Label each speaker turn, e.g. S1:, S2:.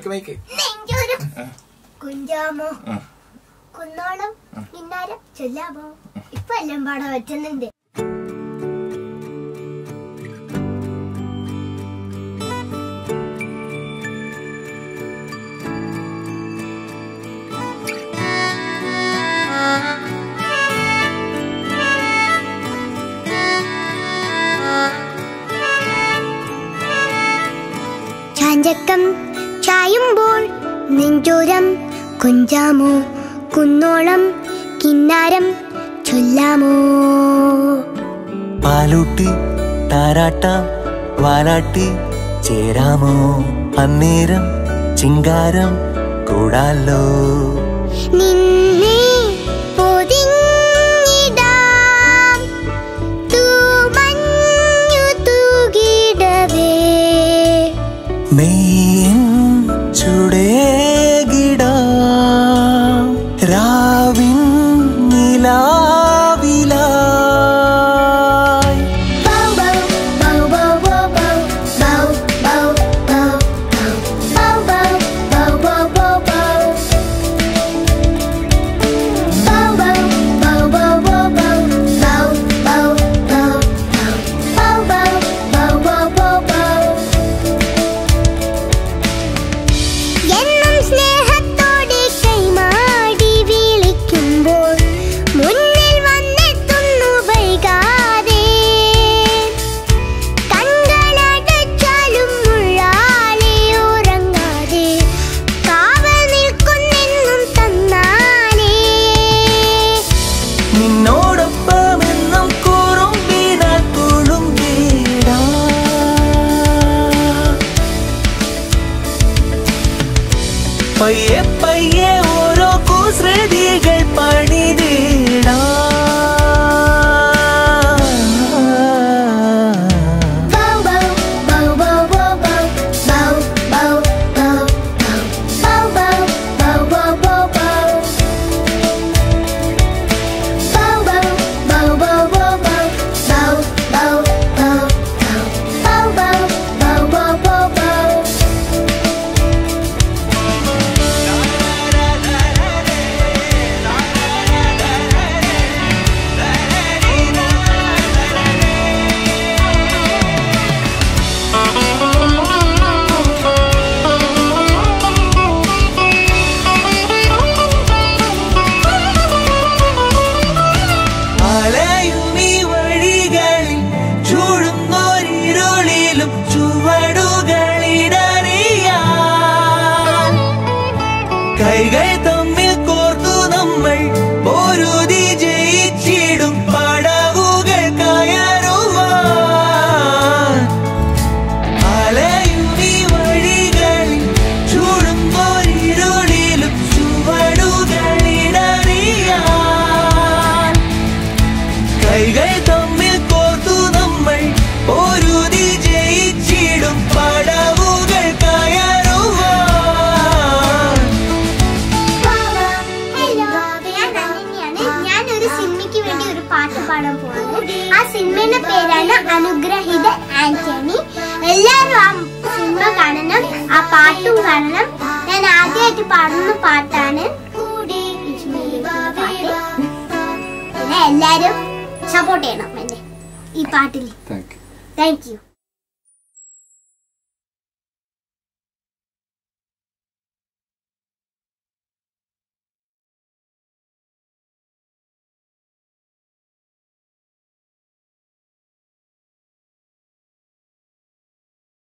S1: Mic mic
S2: നെഞ്ചോരം. കുഞ്ചാമോ. കുന്നോളം കിന്നാരം ചൊല്ലാമോ? ഇപ്പൊ എല്ലാം പാടാൻ പറ്റുന്നുണ്ട്. ചാഞ്ചക്കം ചായുമ്പോൾ നെഞ്ചോരം കുഞ്ചാമോ? കുന്നോളം കിന്നാരം ചൊല്ലാമോ?
S3: പാലൂട്ടി താരാട്ടാം വാലാട്ടി ചേരാമോ? അന്നേരം ചിങ്കാരം കൂടാലോ?
S2: നിന്നെ
S3: പയ്യെ പയ്യെ ഓരോ കുസൃതികൾ പണിതിടാം കൈകൾ തമ്മിൽ കോർത്തു നമ്മൾ. പൊരുതി ജയിച്ചിടും പടവുകൾ
S2: ഞാനൊരു സിനിമയ്ക്ക് വേണ്ടി ഒരു പാട്ട് പാടാൻ പോവാണ്. ആ സിനിമയുടെ പേരാണ് അനുഗ്രഹിത ആന്റണി. എല്ലാരും ആ സിനിമ കാണണം ആ പാട്ടും കാണണം. ഞാൻ ആദ്യമായിട്ട് പാടുന്ന പാട്ടാണ് സപ്പോർട്ട് ചെയ്യണം എന്നെ ഈ പാട്ടിൽ.
S1: Thank you
S2: thank you